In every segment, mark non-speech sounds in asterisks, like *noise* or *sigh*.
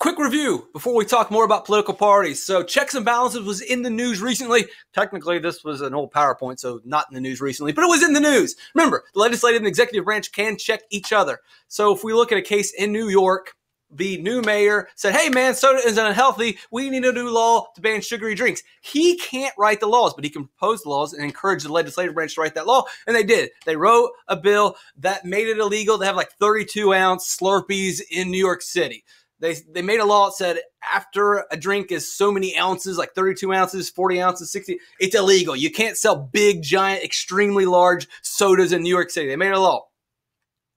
quick review before we talk more about political parties. So, checks and balances was in the news recently. Technically, this was an old PowerPoint, so not in the news recently, but it was in the news. Remember, the legislative and executive branch can check each other. So, if we look at a case in New York, the new mayor said, Hey man, soda is unhealthy. We need a new law to ban sugary drinks. He can't write the laws, but he can propose laws and encourage the legislative branch to write that law. And they did. They wrote a bill that made it illegal to have like 32 ounce Slurpees in New York City. They, they made a law that said after a drink is so many ounces, like 32 ounces, 40 ounces, 60, it's illegal. You can't sell big, giant, extremely large sodas in New York City. They made a law.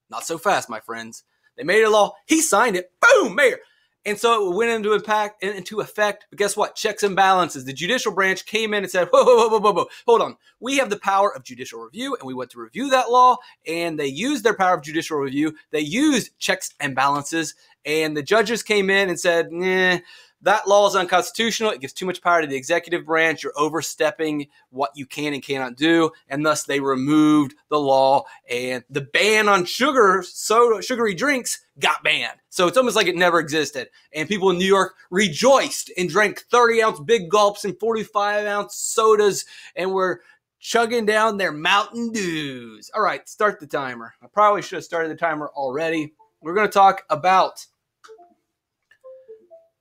Not so fast, my friends. They made a law. He signed it. Boom, mayor. And so it went into impact into effect. But guess what? Checks and balances. The judicial branch came in and said, whoa, whoa, whoa, whoa, whoa, hold on. We have the power of judicial review, and we went to review that law, and they used their power of judicial review. They used checks and balances, and the judges came in and said, nah, that law is unconstitutional. It gives too much power to the executive branch. You're overstepping what you can and cannot do. And thus they removed the law and the ban on sugar, soda, sugary drinks got banned. So it's almost like it never existed. And people in New York rejoiced and drank 30 ounce big gulps and 45 ounce sodas and were chugging down their Mountain Dews. All right, start the timer. I probably should have started the timer already. We're going to talk about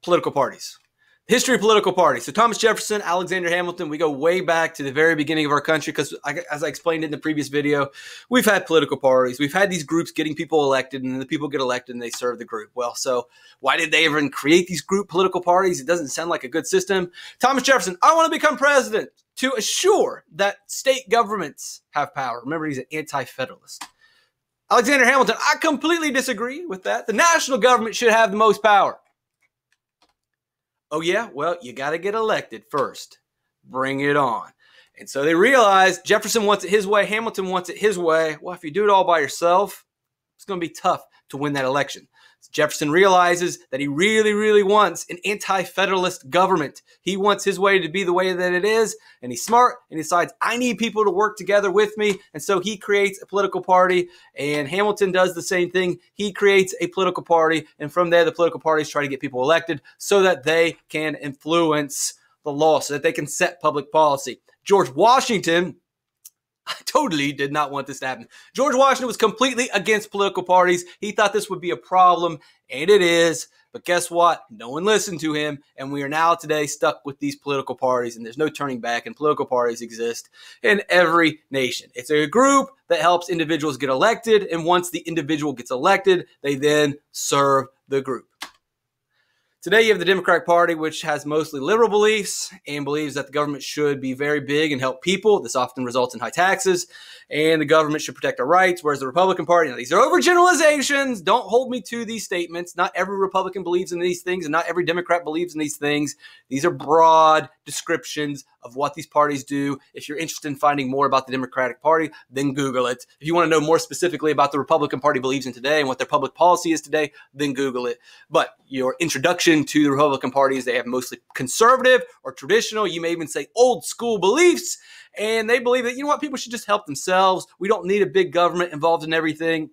political parties. History of political parties. So Thomas Jefferson, Alexander Hamilton, we go way back to the very beginning of our country because, as I explained in the previous video, we've had political parties. We've had these groups getting people elected, and the people get elected and they serve the group. Well, so why did they even create these group political parties? It doesn't sound like a good system. Thomas Jefferson, I want to become president to assure that state governments have power. Remember, he's an anti-federalist. Alexander Hamilton, I completely disagree with that. The national government should have the most power. Oh, yeah? Well, you got to get elected first. Bring it on. And so they realized Jefferson wants it his way, Hamilton wants it his way. Well, if you do it all by yourself, it's going to be tough to win that election. Jefferson realizes that he really, really wants an anti federalist government. He wants his way to be the way that it is, and he's smart and he decides, I need people to work together with me. And so he creates a political party, and Hamilton does the same thing. He creates a political party, and from there, the political parties try to get people elected so that they can influence the law, so that they can set public policy. George Washington *laughs* I totally did not want this to happen. George Washington was completely against political parties. He thought this would be a problem, and it is. But guess what? No one listened to him, and we are now today stuck with these political parties, and there's no turning back, and political parties exist in every nation. It's a group that helps individuals get elected, and once the individual gets elected, they then serve the group. Today, you have the Democratic Party, which has mostly liberal beliefs and believes that the government should be very big and help people. This often results in high taxes, and the government should protect our rights. Whereas the Republican Party, now these are overgeneralizations. Don't hold me to these statements. Not every Republican believes in these things, and not every Democrat believes in these things. These are broad descriptions of what these parties do. If you're interested in finding more about the Democratic Party, then Google it. If you want to know more specifically about the Republican Party believes in today and what their public policy is today, then Google it. But your introduction to the Republican Party is they have mostly conservative or traditional, you may even say old school beliefs. And they believe that, you know what, people should just help themselves. We don't need a big government involved in everything.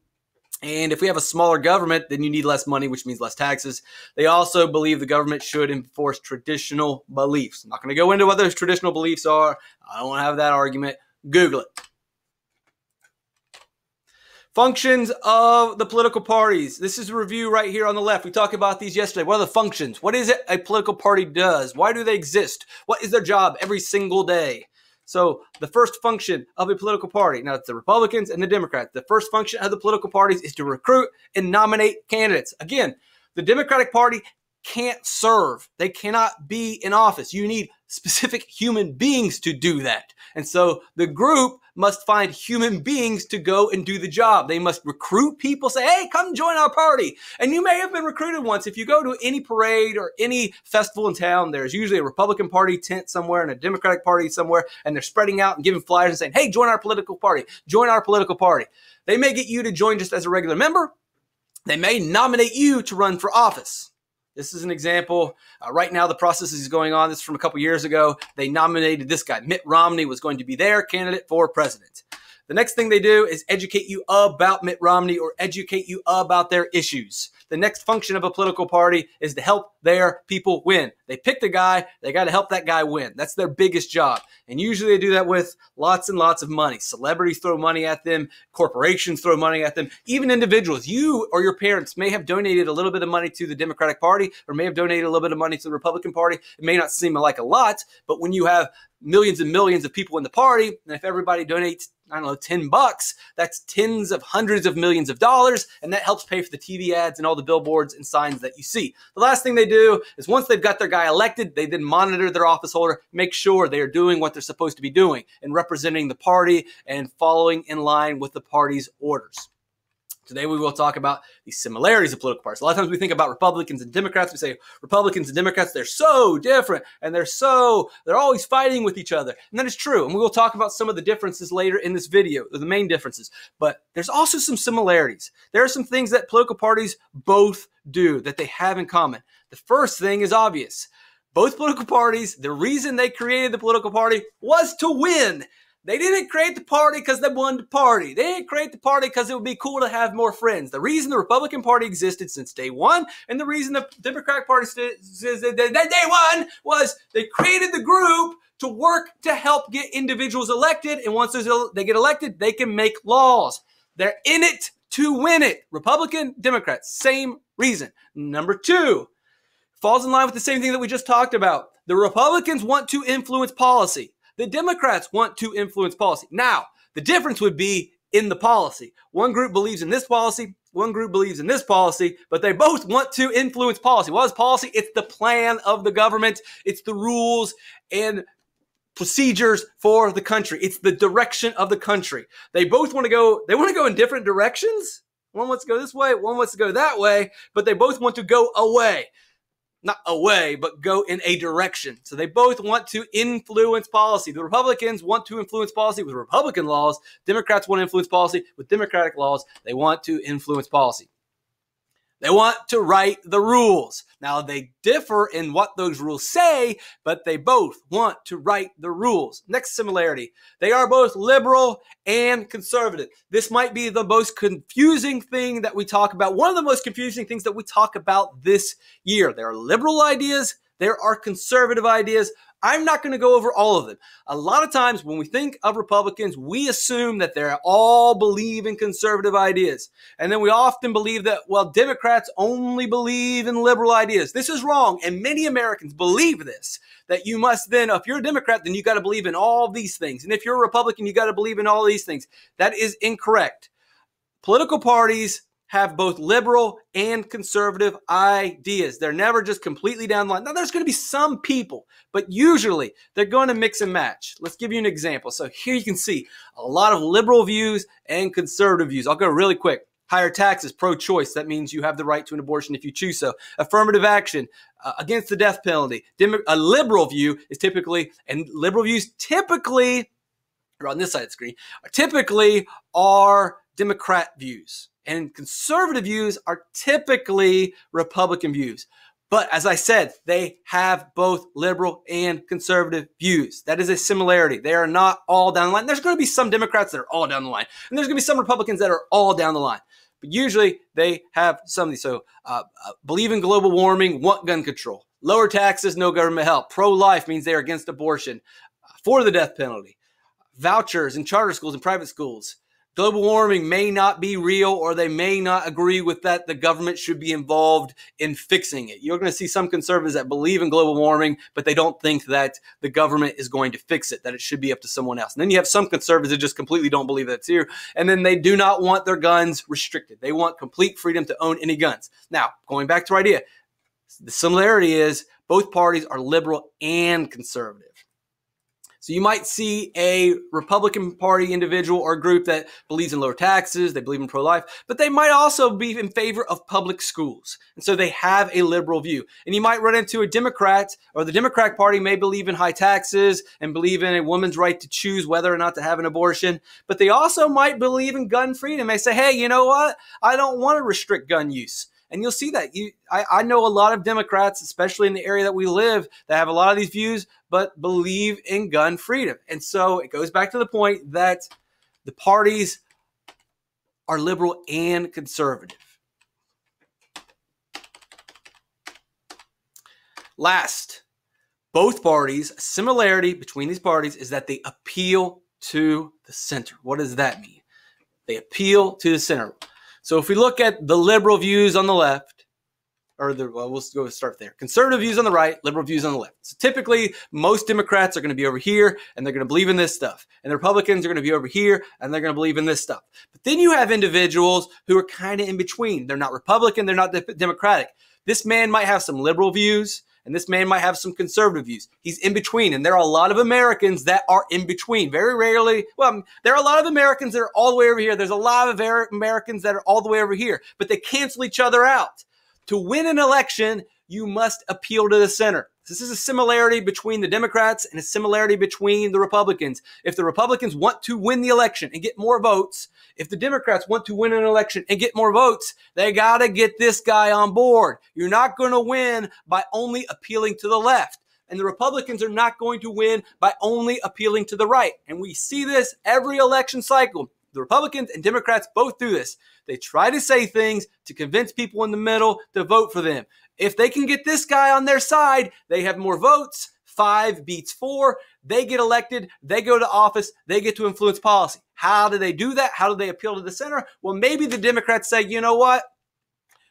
And if we have a smaller government, then you need less money, which means less taxes. They also believe the government should enforce traditional beliefs. I'm not going to go into what those traditional beliefs are. I don't want to have that argument. Google it. Functions of the political parties. This is a review right here on the left. We talked about these yesterday. What are the functions? What is it a political party does? Why do they exist? What is their job every single day? So the first function of a political party, now it's the Republicans and the Democrats, the first function of the political parties is to recruit and nominate candidates. Again, the Democratic Party can't serve. They cannot be in office. You need specific human beings to do that. And so the group must find human beings to go and do the job. They must recruit people, say, hey, come join our party. And you may have been recruited once. If you go to any parade or any festival in town, there's usually a Republican Party tent somewhere and a Democratic Party somewhere, and they're spreading out and giving flyers and saying, hey, join our political party, join our political party. They may get you to join just as a regular member. They may nominate you to run for office. This is an example. Uh, right now, the process is going on. This is from a couple years ago. They nominated this guy. Mitt Romney was going to be their candidate for president. The next thing they do is educate you about Mitt Romney or educate you about their issues. The next function of a political party is to help their people win. They pick the guy, they got to help that guy win. That's their biggest job. And usually they do that with lots and lots of money. Celebrities throw money at them, corporations throw money at them, even individuals. You or your parents may have donated a little bit of money to the Democratic Party or may have donated a little bit of money to the Republican Party. It may not seem like a lot, but when you have millions and millions of people in the party, and if everybody donates I don't know, 10 bucks, that's tens of hundreds of millions of dollars, and that helps pay for the TV ads and all the billboards and signs that you see. The last thing they do is once they've got their guy elected, they then monitor their office holder, make sure they are doing what they're supposed to be doing and representing the party and following in line with the party's orders. Today we will talk about the similarities of political parties. A lot of times we think about Republicans and Democrats. We say Republicans and Democrats, they're so different and they're so, they're always fighting with each other. And that is true. And we will talk about some of the differences later in this video, the main differences. But there's also some similarities. There are some things that political parties both do that they have in common. The first thing is obvious. Both political parties, the reason they created the political party was to win. They didn't create the party because they wanted to party. They didn't create the party because it would be cool to have more friends. The reason the Republican Party existed since day one, and the reason the Democratic Party since day one was they created the group to work to help get individuals elected. And once they get elected, they can make laws. They're in it to win it. Republican, Democrats, same reason. Number two, falls in line with the same thing that we just talked about. The Republicans want to influence policy. The Democrats want to influence policy. Now, the difference would be in the policy. One group believes in this policy, one group believes in this policy, but they both want to influence policy. What is policy? It's the plan of the government, it's the rules and procedures for the country. It's the direction of the country. They both want to go, they want to go in different directions. One wants to go this way, one wants to go that way, but they both want to go away not away, but go in a direction. So they both want to influence policy. The Republicans want to influence policy with Republican laws. Democrats want to influence policy with Democratic laws. They want to influence policy. They want to write the rules. Now, they differ in what those rules say, but they both want to write the rules. Next similarity they are both liberal and conservative. This might be the most confusing thing that we talk about. One of the most confusing things that we talk about this year. There are liberal ideas, there are conservative ideas. I'm not going to go over all of them. A lot of times when we think of Republicans, we assume that they all believe in conservative ideas. And then we often believe that, well, Democrats only believe in liberal ideas. This is wrong. And many Americans believe this, that you must then, if you're a Democrat, then you got to believe in all these things. And if you're a Republican, you got to believe in all these things. That is incorrect. Political parties have both liberal and conservative ideas. They're never just completely down the line. Now, there's going to be some people, but usually they're going to mix and match. Let's give you an example. So here you can see a lot of liberal views and conservative views. I'll go really quick. Higher taxes, pro choice. That means you have the right to an abortion if you choose so. Affirmative action uh, against the death penalty. Demo- a liberal view is typically, and liberal views typically, or on this side of the screen, typically are Democrat views and conservative views are typically Republican views. But as I said, they have both liberal and conservative views. That is a similarity. They are not all down the line. There's going to be some Democrats that are all down the line, and there's going to be some Republicans that are all down the line. But usually they have some. So, uh, uh, believe in global warming, want gun control, lower taxes, no government help. Pro life means they're against abortion, uh, for the death penalty, vouchers in charter schools and private schools global warming may not be real or they may not agree with that. The government should be involved in fixing it. You're going to see some conservatives that believe in global warming, but they don't think that the government is going to fix it, that it should be up to someone else. And then you have some conservatives that just completely don't believe that's here. And then they do not want their guns restricted. They want complete freedom to own any guns. Now, going back to our idea, the similarity is both parties are liberal and conservative. So you might see a Republican Party individual or group that believes in lower taxes, they believe in pro life, but they might also be in favor of public schools. And so they have a liberal view. And you might run into a Democrat or the Democratic Party may believe in high taxes and believe in a woman's right to choose whether or not to have an abortion, but they also might believe in gun freedom. They say, hey, you know what? I don't want to restrict gun use. And you'll see that. You, I, I know a lot of Democrats, especially in the area that we live, that have a lot of these views, but believe in gun freedom. And so it goes back to the point that the parties are liberal and conservative. Last, both parties, similarity between these parties is that they appeal to the center. What does that mean? They appeal to the center. So if we look at the liberal views on the left, or the well, we'll go start there. Conservative views on the right, liberal views on the left. So typically, most Democrats are going to be over here and they're going to believe in this stuff, and the Republicans are going to be over here and they're going to believe in this stuff. But then you have individuals who are kind of in between. They're not Republican, they're not Democratic. This man might have some liberal views, and this man might have some conservative views. He's in between, and there are a lot of Americans that are in between. Very rarely, well, there are a lot of Americans that are all the way over here. There's a lot of Americans that are all the way over here, but they cancel each other out. To win an election, you must appeal to the center. This is a similarity between the Democrats and a similarity between the Republicans. If the Republicans want to win the election and get more votes, if the Democrats want to win an election and get more votes, they got to get this guy on board. You're not going to win by only appealing to the left. And the Republicans are not going to win by only appealing to the right. And we see this every election cycle. The Republicans and Democrats both do this. They try to say things to convince people in the middle to vote for them. If they can get this guy on their side, they have more votes. Five beats four. They get elected. They go to office. They get to influence policy. How do they do that? How do they appeal to the center? Well, maybe the Democrats say, you know what?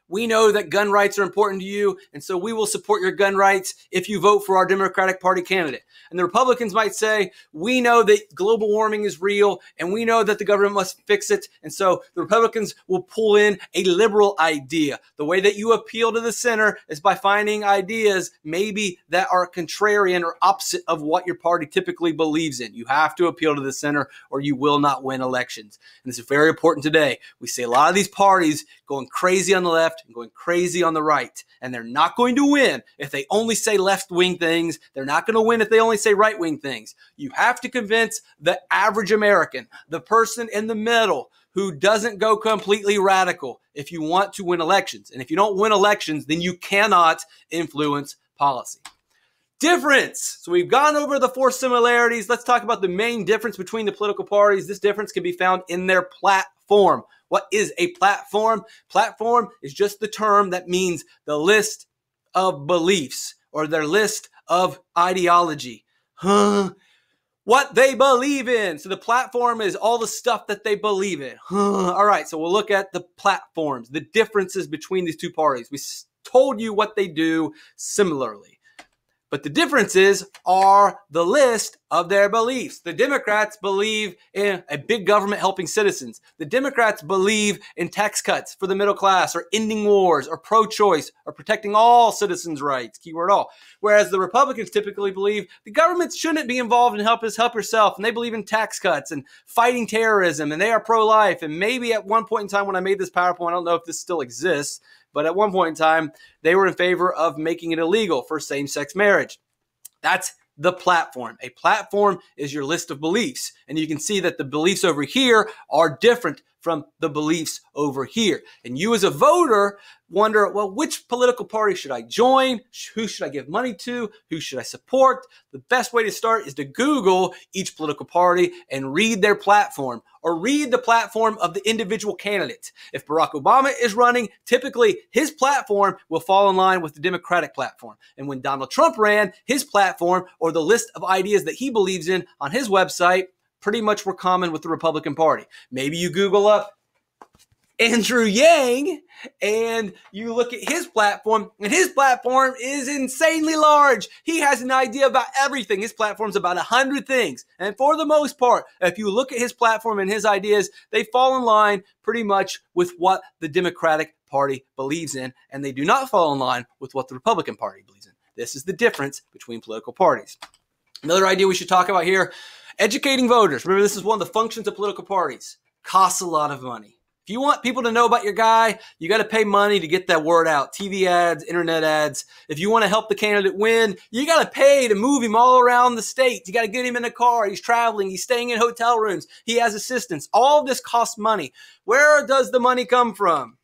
We know that gun rights are important to you, and so we will support your gun rights if you vote for our Democratic Party candidate. And the Republicans might say, we know that global warming is real, and we know that the government must fix it. And so the Republicans will pull in a liberal idea. The way that you appeal to the center is by finding ideas maybe that are contrarian or opposite of what your party typically believes in. You have to appeal to the center, or you will not win elections. And this is very important today. We see a lot of these parties going crazy on the left left and going crazy on the right. And they're not going to win if they only say left wing things. They're not going to win if they only say right wing things. You have to convince the average American, the person in the middle who doesn't go completely radical if you want to win elections. And if you don't win elections, then you cannot influence policy. Difference. So we've gone over the four similarities. Let's talk about the main difference between the political parties. This difference can be found in their platform. What is a platform? Platform is just the term that means the list of beliefs or their list of ideology. Huh? What they believe in. So the platform is all the stuff that they believe in. Huh? All right, so we'll look at the platforms, the differences between these two parties. We told you what they do similarly. But the differences are the list of their beliefs. The Democrats believe in a big government helping citizens. The Democrats believe in tax cuts for the middle class or ending wars or pro choice or protecting all citizens' rights, keyword all. Whereas the Republicans typically believe the government shouldn't be involved in help us help yourself. And they believe in tax cuts and fighting terrorism and they are pro life. And maybe at one point in time when I made this PowerPoint, I don't know if this still exists, but at one point in time, they were in favor of making it illegal for same sex marriage. That's the platform. A platform is your list of beliefs. And you can see that the beliefs over here are different from the beliefs over here. And you as a voter wonder, well, which political party should I join? Who should I give money to? Who should I support? The best way to start is to Google each political party and read their platform or read the platform of the individual candidate. If Barack Obama is running, typically his platform will fall in line with the Democratic platform. And when Donald Trump ran, his platform or the list of ideas that he believes in on his website pretty much were common with the Republican Party. Maybe you Google up Andrew Yang and you look at his platform, and his platform is insanely large. He has an idea about everything. His platform's about a hundred things. And for the most part, if you look at his platform and his ideas, they fall in line pretty much with what the Democratic Party believes in, and they do not fall in line with what the Republican Party believes in. This is the difference between political parties. Another idea we should talk about here educating voters. Remember, this is one of the functions of political parties. Costs a lot of money. If you want people to know about your guy, you got to pay money to get that word out. TV ads, internet ads. If you want to help the candidate win, you got to pay to move him all around the state. You got to get him in a car. He's traveling. He's staying in hotel rooms. He has assistants. All of this costs money. Where does the money come from?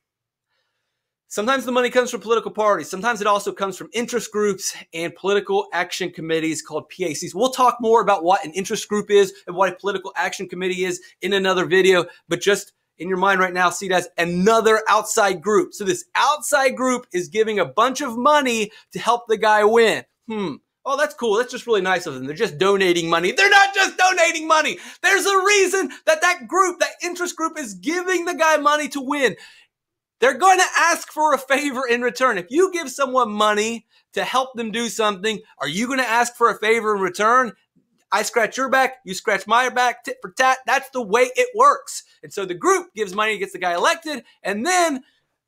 Sometimes the money comes from political parties. Sometimes it also comes from interest groups and political action committees called PACs. We'll talk more about what an interest group is and what a political action committee is in another video, but just in your mind right now, see it as another outside group. So this outside group is giving a bunch of money to help the guy win. Hmm. Oh, that's cool. That's just really nice of them. They're just donating money. They're not just donating money. There's a reason that that group, that interest group is giving the guy money to win. They're going to ask for a favor in return. If you give someone money to help them do something, are you going to ask for a favor in return? I scratch your back, you scratch my back, tit for tat. That's the way it works. And so the group gives money, gets the guy elected, and then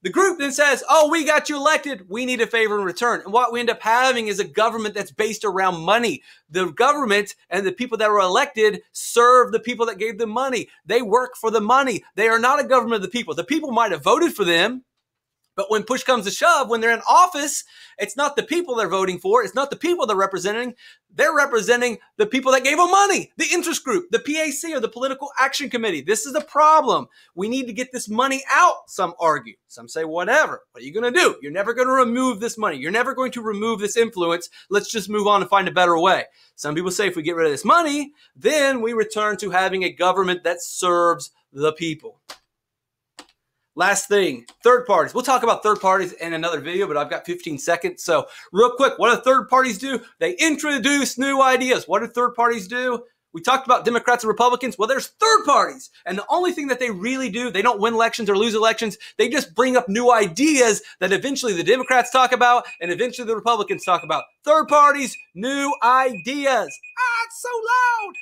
the group then says, Oh, we got you elected. We need a favor in return. And what we end up having is a government that's based around money. The government and the people that were elected serve the people that gave them money. They work for the money. They are not a government of the people. The people might have voted for them, but when push comes to shove, when they're in office, it's not the people they're voting for. It's not the people they're representing. They're representing the people that gave them money, the interest group, the PAC or the political action committee. This is the problem. We need to get this money out, some argue. Some say, whatever. What are you going to do? You're never going to remove this money. You're never going to remove this influence. Let's just move on and find a better way. Some people say if we get rid of this money, then we return to having a government that serves the people. Last thing, third parties. We'll talk about third parties in another video, but I've got 15 seconds. So, real quick, what do third parties do? They introduce new ideas. What do third parties do? We talked about Democrats and Republicans. Well, there's third parties. And the only thing that they really do, they don't win elections or lose elections. They just bring up new ideas that eventually the Democrats talk about and eventually the Republicans talk about. Third parties, new ideas. Ah, it's so loud.